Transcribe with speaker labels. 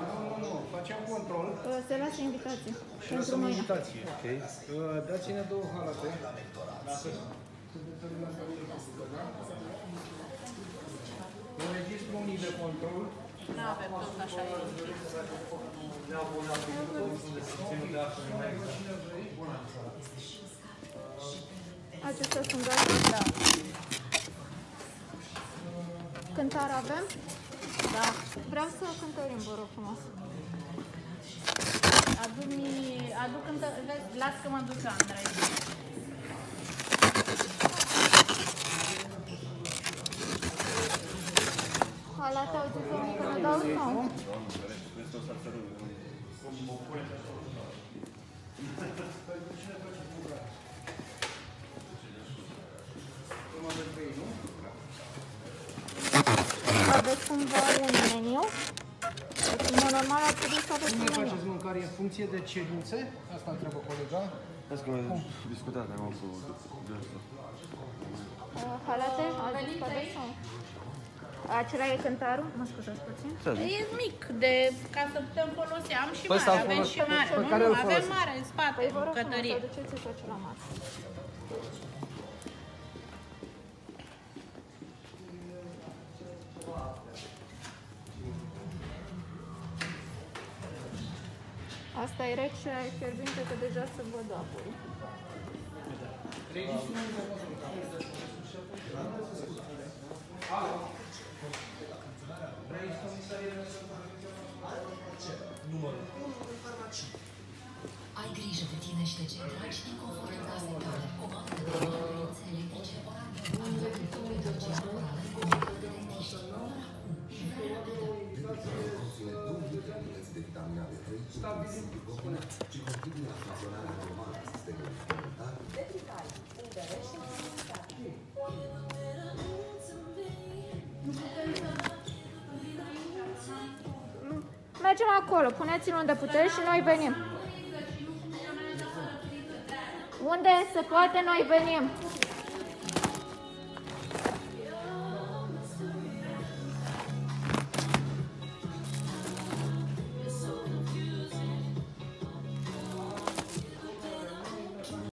Speaker 1: Nu, nu, facem control.
Speaker 2: Uh, Se lasă invitație
Speaker 1: Și
Speaker 2: pentru
Speaker 1: lăsăm
Speaker 2: mâine.
Speaker 1: invitație.
Speaker 3: Ok.
Speaker 1: Uh, Dați-ne două halate. Un registru unic de control.
Speaker 4: Nu avem tot așa e.
Speaker 2: Acestea sunt gata?
Speaker 4: Da.
Speaker 2: Cântar avem?
Speaker 4: Da.
Speaker 2: Vreau să cântărim, vă rog frumos.
Speaker 4: Adu-mi, aduc întă, vezi, las că mă duc eu, Andrei.
Speaker 2: Halata, uite să că ne dau sau? Cumva un meniu? Deci, în mod normal, ar trebui să aveți
Speaker 1: Cum
Speaker 2: un
Speaker 1: ne
Speaker 2: meniu.
Speaker 1: faceți mâncare în funcție de cerințe? Asta întreabă colega.
Speaker 3: Vezi că am discutat acum cu de asta.
Speaker 2: Uh, Halate? Alți spageți sau? Acela e cântarul? Mă scuzați puțin.
Speaker 4: E mic, de, ca să putem folosi. Am și
Speaker 3: Păi
Speaker 4: mare,
Speaker 3: s-a
Speaker 4: avem
Speaker 3: folosit.
Speaker 4: și mare.
Speaker 1: Pe
Speaker 4: Nu,
Speaker 1: care
Speaker 4: nu,
Speaker 1: îl
Speaker 4: avem
Speaker 1: folosiți?
Speaker 4: mare în spate,
Speaker 2: Păi vă rog frumos,
Speaker 4: bucătărie.
Speaker 2: aduceți-și acela masă. Asta e rece, e fierbinte, că deja se văd apuri.
Speaker 5: Ai grijă de tine și de cei dragi din confortul casei tale. Comandă
Speaker 2: Mergem acolo, puneți-l unde puteți și noi venim. Unde se poate, noi venim.